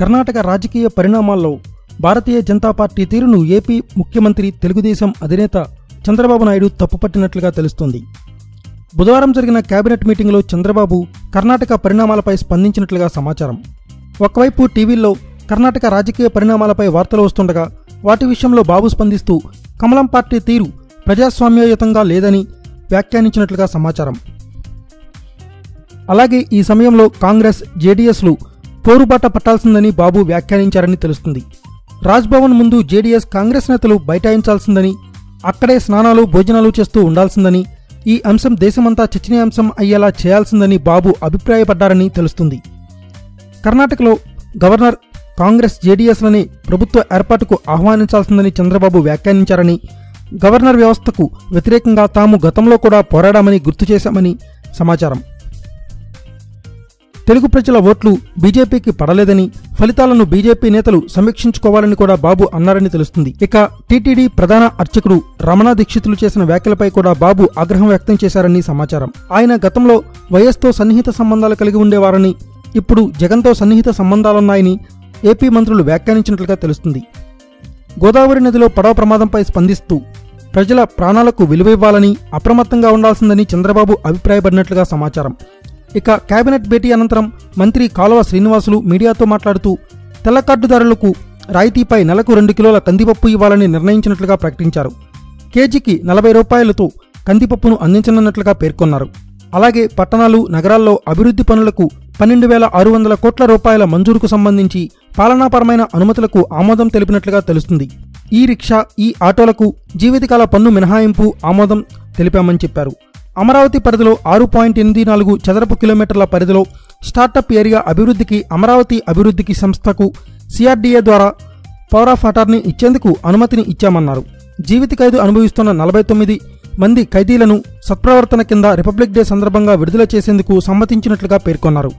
కర్ణాటక రాజకీయ పరిణామాల్లో భారతీయ జనతా పార్టీ తీరును ఏపీ ముఖ్యమంత్రి తెలుగుదేశం అధినేత చంద్రబాబు నాయుడు తప్పుపట్టినట్లుగా తెలుస్తోంది. బుధవారం జరిగిన కేబినెట్ మీటింగ్లో చంద్రబాబు కర్ణాటక పరిణామాలపై స్పందించినట్లుగా సమాచారం. ఒకవైపు టీవీల్లో కర్ణాటక రాజకీయ పరిణామాలపై వార్తలు వస్తుండగా వాటి విషయంలో బాబు స్పందిస్తూ కమలం పార్టీ తీరు ప్రజాస్వామ్యయుతంగా లేదని వ్యాఖ్యానించినట్లుగా సమాచారం. అలాగే ఈ సమయంలో కాంగ్రెస్ జేడీఎస్లు పోరుబాట పట్టాల్సిందని బాబు వ్యాఖ్యానించారని తెలుస్తుంది. రాజ్భవన్ ముందు జేడీఎస్ కాంగ్రెస్ నేతలు బైఠాయించాల్సిందని అక్కడే స్నానాలు భోజనాలు చేస్తూ ఉండాల్సిందని ఈ అంశం దేశమంతా చర్చనీయాంశం అయ్యేలా చేయాల్సిందని బాబు అభిప్రాయపడ్డారని తెలుస్తుంది. కర్ణాటకలో గవర్నర్ కాంగ్రెస్ జేడీఎస్లని ప్రభుత్వ ఏర్పాటుకు ఆహ్వానించాల్సిందని చంద్రబాబు వ్యాఖ్యానించారని గవర్నర్ వ్యవస్థకు వ్యతిరేకంగా తాము గతంలో కూడా పోరాడామని గుర్తు చేశామని సమాచారం. తెలుగు ప్రజల ఓట్లు బీజేపీకి పడలేదని ఫలితాలను బీజేపీ నేతలు సమీక్షించుకోవాలని కూడా బాబు అన్నారని తెలుస్తుంది. ఇక టీటీడీ ప్రధాన అర్చకుడు రమణ దీక్షితులు చేసిన వ్యాఖ్యలపై కూడా బాబు ఆగ్రహం వ్యక్తం చేశారని సమాచారం. ఆయన గతంలో వైఎస్తో సన్నిహిత సంబంధాలు కలిగి ఉండేవారని ఇప్పుడు జగన్తో సన్నిహిత సంబంధాలున్నాయని ఏపీ మంత్రులు వ్యాఖ్యానించినట్లుగా తెలుస్తుంది. గోదావరి నదిలో పడవ ప్రమాదంపై స్పందిస్తూ ప్రజల ప్రాణాలకు విలువ ఇవ్వాలని అప్రమత్తంగా ఉండాల్సిందని చంద్రబాబు అభిప్రాయపడినట్లుగా సమాచారం. ఇక కేబినెట్ భేటీ అనంతరం మంత్రి కాలువ శ్రీనివాసులు మీడియాతో మాట్లాడుతూ తెల్ల కార్డుదారులకు రాయితీపై నెలకు రెండు కిలోల కందిపప్పు ఇవ్వాలని నిర్ణయించినట్లుగా ప్రకటించారు. కేజీకి నలభై రూపాయలతో కందిపప్పును అందించనున్నట్లుగా పేర్కొన్నారు. అలాగే పట్టణాలు నగరాల్లో అభివృద్ధి పనులకు పన్నెండు వేల ఆరు వందల కోట్ల రూపాయల మంజూరుకు సంబంధించి పాలనాపరమైన అనుమతులకు ఆమోదం తెలిపినట్లుగా తెలుస్తుంది. ఈ రిక్షా ఈ ఆటోలకు జీవితకాల పన్ను మినహాయింపు ఆమోదం తెలిపామని చెప్పారు. అమరావతి పరిధిలో ఆరు పాయింట్ ఎనిమిది నాలుగు చదరపు కిలోమీటర్ల పరిధిలో స్టార్టప్ ఏరియా అభివృద్ధికి అమరావతి అభివృద్ధికి సంస్థకు సిఆర్డీఏ ద్వారా పవర్ ఆఫ్ అటార్నీ ఇచ్చేందుకు అనుమతిని ఇచ్చామన్నారు. జీవిత ఖైదు అనుభవిస్తున్న నలభై తొమ్మిది మంది ఖైదీలను సత్ప్రవర్తన కింద రిపబ్లిక్ డే సందర్భంగా విడుదల చేసేందుకు సమ్మతించినట్లుగా పేర్కొన్నారు.